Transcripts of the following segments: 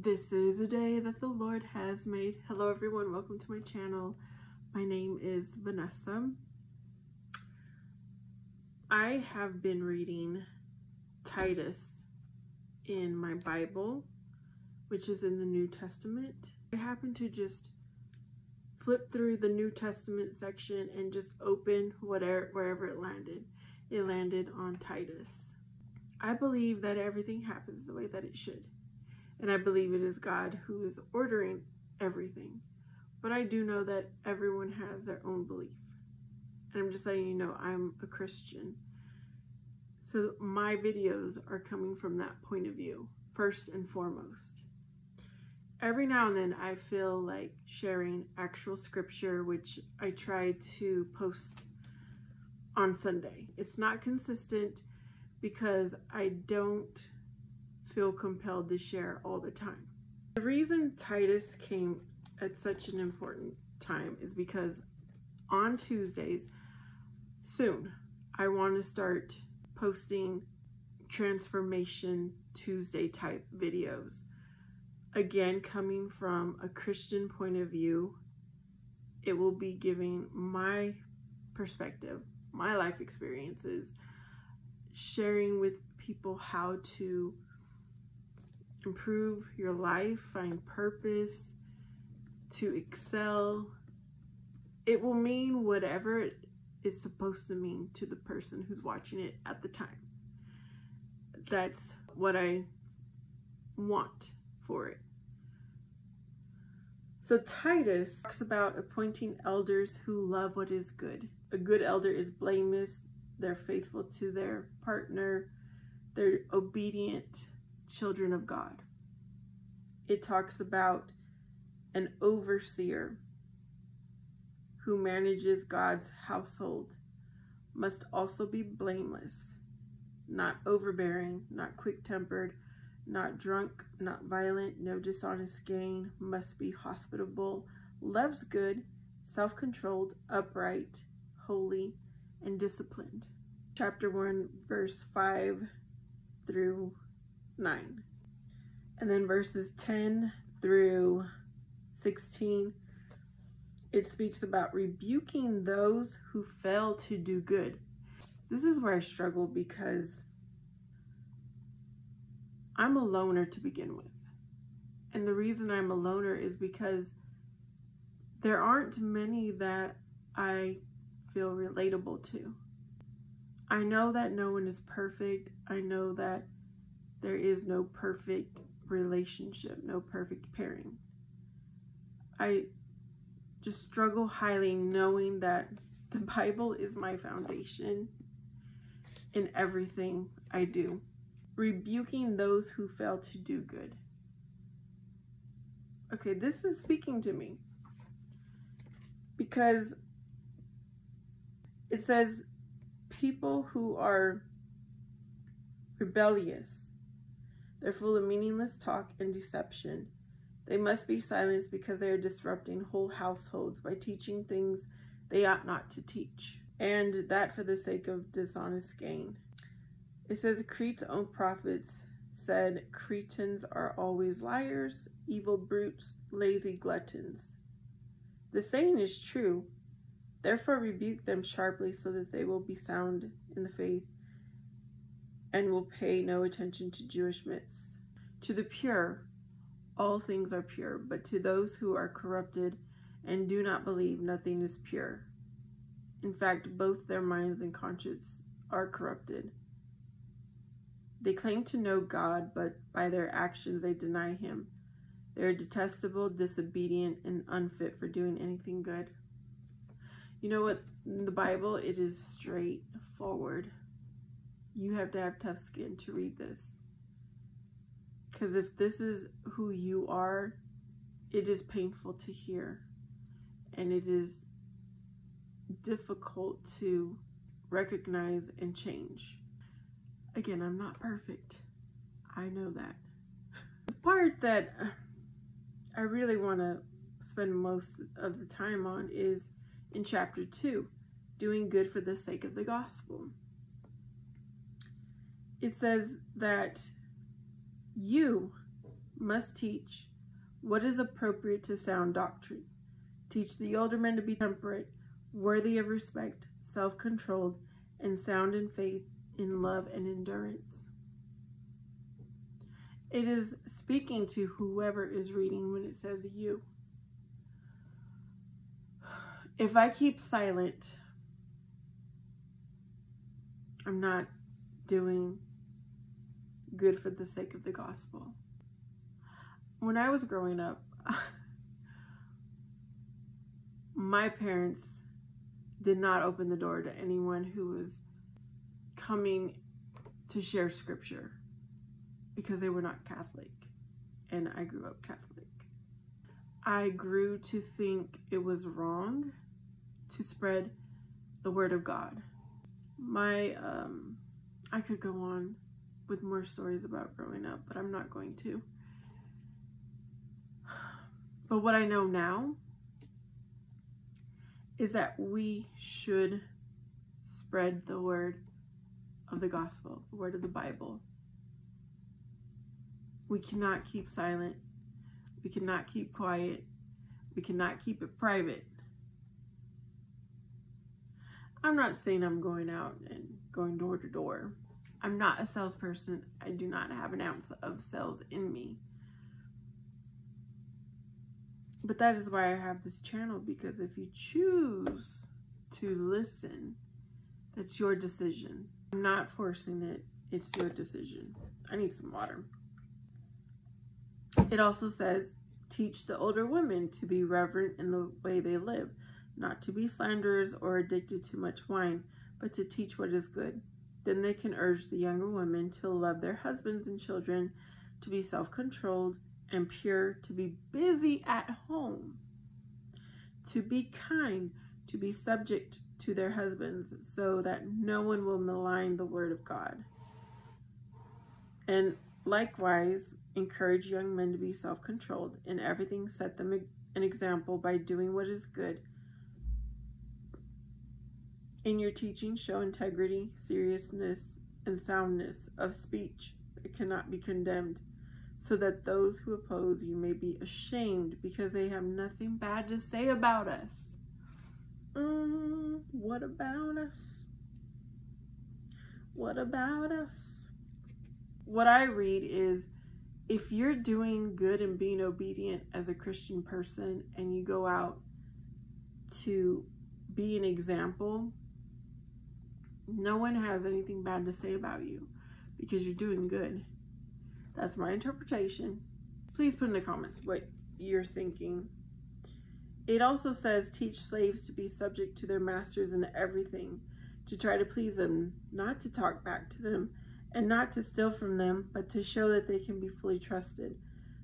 This is a day that the Lord has made. Hello everyone, welcome to my channel. My name is Vanessa. I have been reading Titus in my Bible, which is in the New Testament. I happened to just flip through the New Testament section and just open whatever wherever it landed. It landed on Titus. I believe that everything happens the way that it should. And I believe it is God who is ordering everything. But I do know that everyone has their own belief. And I'm just letting you know I'm a Christian. So my videos are coming from that point of view, first and foremost. Every now and then I feel like sharing actual scripture, which I try to post on Sunday. It's not consistent because I don't feel compelled to share all the time. The reason Titus came at such an important time is because on Tuesdays, soon, I want to start posting transformation Tuesday type videos. Again, coming from a Christian point of view, it will be giving my perspective, my life experiences, sharing with people how to improve your life, find purpose, to excel. It will mean whatever it is supposed to mean to the person who's watching it at the time. That's what I want for it. So Titus talks about appointing elders who love what is good. A good elder is blameless, they're faithful to their partner, they're obedient, children of God. It talks about an overseer who manages God's household must also be blameless, not overbearing, not quick tempered, not drunk, not violent, no dishonest gain, must be hospitable, loves good, self controlled, upright, holy, and disciplined. Chapter 1, verse 5 through 9. And then verses 10 through 16, it speaks about rebuking those who fail to do good. This is where I struggle because I'm a loner to begin with. And the reason I'm a loner is because there aren't many that I feel relatable to. I know that no one is perfect. I know that there is no perfect relationship, no perfect pairing. I just struggle highly knowing that the Bible is my foundation in everything I do. Rebuking those who fail to do good. Okay, this is speaking to me because it says people who are rebellious they're full of meaningless talk and deception. They must be silenced because they are disrupting whole households by teaching things they ought not to teach, and that for the sake of dishonest gain. It says Crete's own prophets said Cretans are always liars, evil brutes, lazy gluttons. The saying is true. Therefore rebuke them sharply so that they will be sound in the faith and will pay no attention to Jewish myths. To the pure, all things are pure, but to those who are corrupted and do not believe, nothing is pure. In fact, both their minds and conscience are corrupted. They claim to know God, but by their actions they deny Him. They are detestable, disobedient, and unfit for doing anything good. You know what? In the Bible, it is straightforward you have to have tough skin to read this. Because if this is who you are, it is painful to hear. And it is difficult to recognize and change. Again, I'm not perfect. I know that. The part that I really want to spend most of the time on is in chapter 2, doing good for the sake of the gospel it says that you must teach what is appropriate to sound doctrine. Teach the older men to be temperate, worthy of respect, self controlled, and sound in faith, in love, and endurance. It is speaking to whoever is reading when it says you. If I keep silent, I'm not doing good for the sake of the gospel. When I was growing up, my parents did not open the door to anyone who was coming to share scripture because they were not Catholic and I grew up Catholic. I grew to think it was wrong to spread the word of God. My um I could go on with more stories about growing up, but I'm not going to. But what I know now is that we should spread the word of the gospel, the word of the Bible. We cannot keep silent. We cannot keep quiet. We cannot keep it private. I'm not saying I'm going out and going door to door. I'm not a salesperson. I do not have an ounce of sales in me. But that is why I have this channel because if you choose to listen, that's your decision. I'm not forcing it, it's your decision. I need some water. It also says, teach the older women to be reverent in the way they live, not to be slanderers or addicted to much wine, but to teach what is good. Then they can urge the younger women to love their husbands and children, to be self controlled and pure, to be busy at home, to be kind, to be subject to their husbands, so that no one will malign the word of God. And likewise, encourage young men to be self controlled. In everything, set them an example by doing what is good. In your teaching, show integrity, seriousness, and soundness of speech that cannot be condemned so that those who oppose you may be ashamed because they have nothing bad to say about us. Mm, what about us? What about us? What I read is if you're doing good and being obedient as a Christian person and you go out to be an example, no one has anything bad to say about you because you're doing good. That's my interpretation. Please put in the comments what you're thinking. It also says teach slaves to be subject to their masters in everything, to try to please them, not to talk back to them, and not to steal from them, but to show that they can be fully trusted,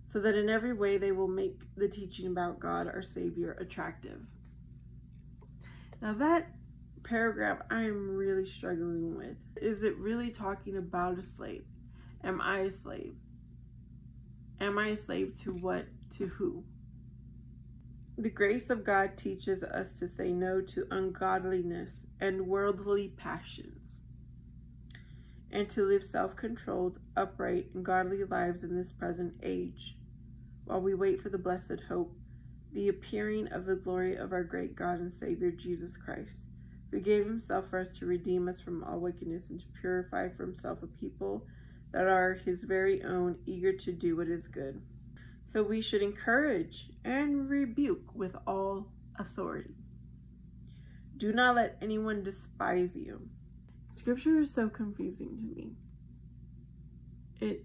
so that in every way they will make the teaching about God, our Savior, attractive. Now, that paragraph I am really struggling with. Is it really talking about a slave? Am I a slave? Am I a slave to what? To who? The grace of God teaches us to say no to ungodliness and worldly passions, and to live self controlled, upright, and godly lives in this present age, while we wait for the blessed hope, the appearing of the glory of our great God and Savior Jesus Christ, who gave himself for us to redeem us from all wickedness and to purify for himself a people that are his very own, eager to do what is good. So we should encourage and rebuke with all authority. Do not let anyone despise you. Scripture is so confusing to me. It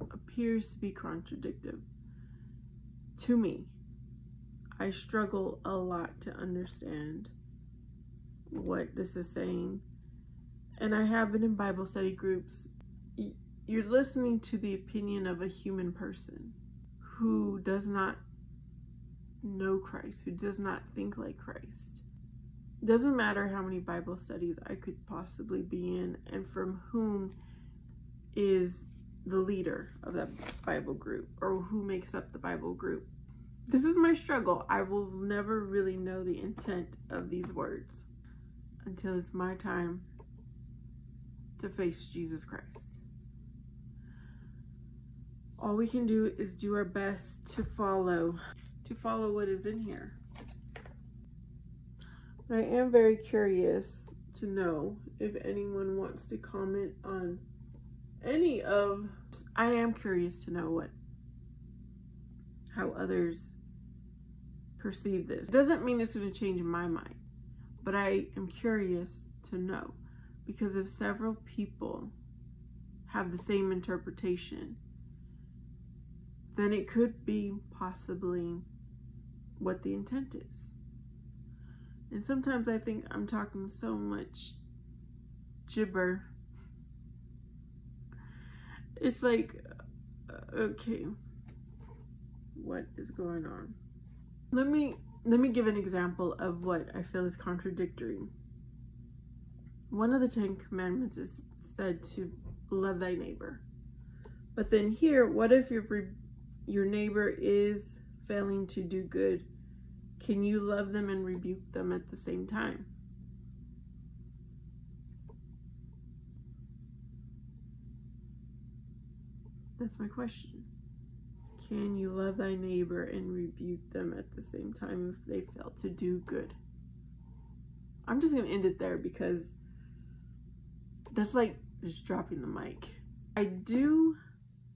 appears to be contradictive. To me, I struggle a lot to understand what this is saying. And I have been in Bible study groups you're listening to the opinion of a human person who does not know Christ, who does not think like Christ. Doesn't matter how many Bible studies I could possibly be in and from whom is the leader of that Bible group or who makes up the Bible group. This is my struggle. I will never really know the intent of these words until it's my time to face Jesus Christ. all we can do is do our best to follow, to follow what is in here. I am very curious to know if anyone wants to comment on any of I am curious to know what how others perceive this. Doesn't mean it's going to change my mind, but I am curious to know because if several people have the same interpretation, then it could be possibly what the intent is. And sometimes I think I'm talking so much gibber. It's like, uh, okay, what is going on? Let me let me give an example of what I feel is contradictory. One of the Ten Commandments is said to love thy neighbor. But then here, what if your your neighbor is failing to do good can you love them and rebuke them at the same time? That's my question. Can you love thy neighbor and rebuke them at the same time if they fail to do good? I'm just going to end it there because that's like just dropping the mic. I do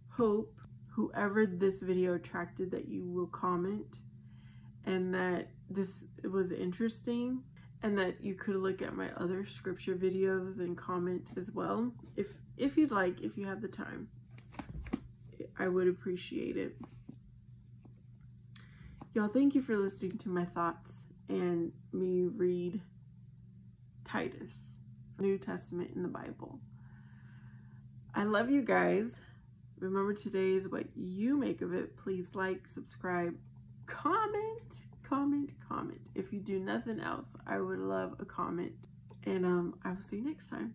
hope whoever this video attracted that you will comment and that this was interesting and that you could look at my other scripture videos and comment as well if if you'd like if you have the time I would appreciate it y'all thank you for listening to my thoughts and me read Titus New Testament in the Bible I love you guys remember today is what you make of it please like subscribe comment, comment, comment. If you do nothing else, I would love a comment. And um, I will see you next time.